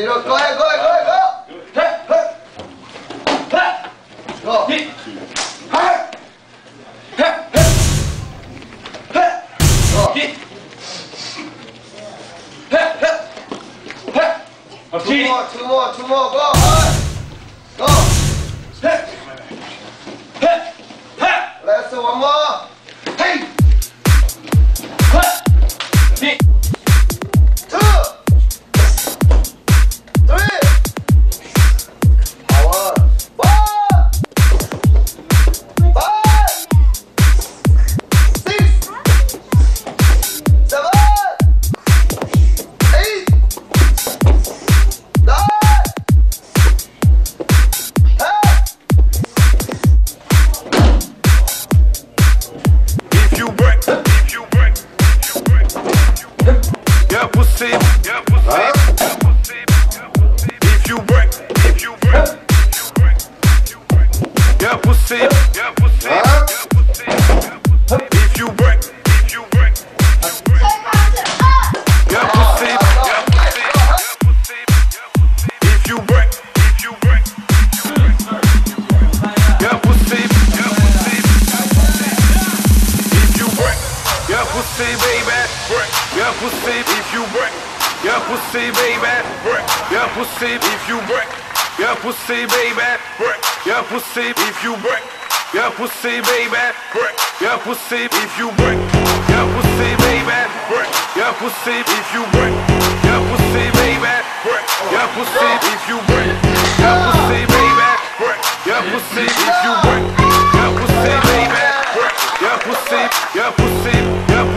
때려 거해 거해 거해 거해 Two more, two more, two more, go, go, hit, hit, hit. Last one more. Hey, hit. Pussy, yeah, pussy, pussy, yeah, pussy. If you break, yeah, pussy, yeah, pussy. If you break, yeah, pussy, yeah, pussy. If you break, yeah, pussy, baby, break, yeah, pussy, if you break, yeah, pussy, baby, break, yeah, pussy, if you break, yeah, pussy, baby, break, yeah, pussy, if you break, yeah, pussy, baby, break, yeah, pussy, if you break, yeah, pussy, baby, break, yeah, pussy, if you break, yeah, pussy, baby, break, yeah, pussy, if you break, yeah, pussy, baby, break, yeah, pussy, if you break, yeah, pussy, baby, break, yeah, pussy, yeah, pussy, yeah, pussy,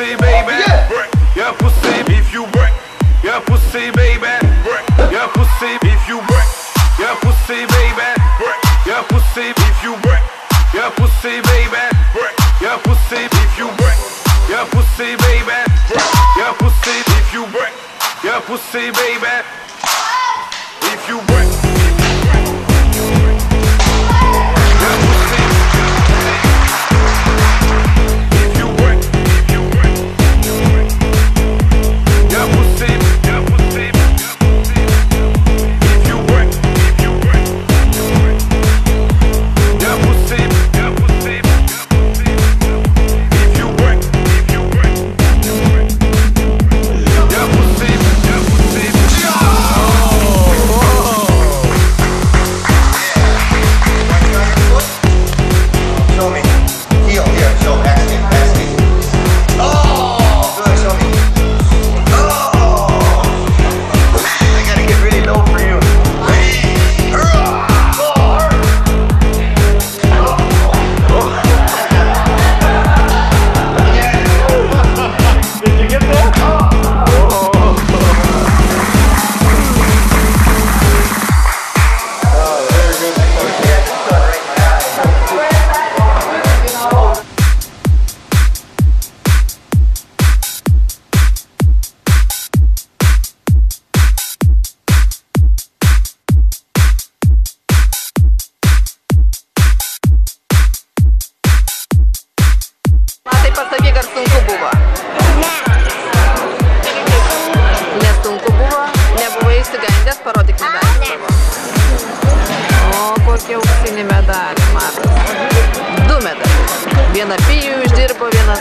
pussy, baby, Yeah. break. Pussy, if you break. Yeah, pussy, baby. Yeah, pussy, if you break. Yeah, pussy, baby. Yeah, pussy, if you break. Yeah, pussy, baby. Yeah, pussy, if you break. Yeah, pussy, baby. Yeah, pussy, if you break. Yeah, pussy, baby.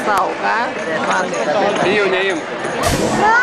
sau, ką? Bijau neimk. Na!